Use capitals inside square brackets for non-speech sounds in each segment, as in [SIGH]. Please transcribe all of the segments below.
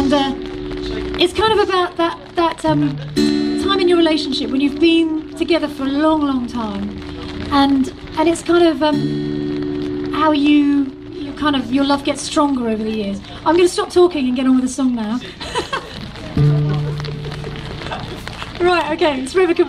and uh, it's kind of about that that um, time in your relationship when you've been together for a long, long time, and and it's kind of um, how you you kind of your love gets stronger over the years. I'm going to stop talking and get on with the song now. [LAUGHS] right, okay, it's For Ever Can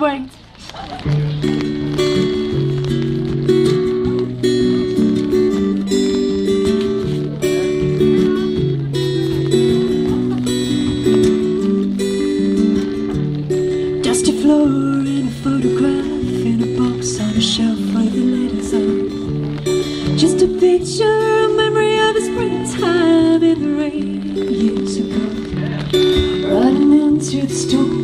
shelf where the ladies are. Just a picture, a memory of a springtime in the rain years ago. Running into the storm,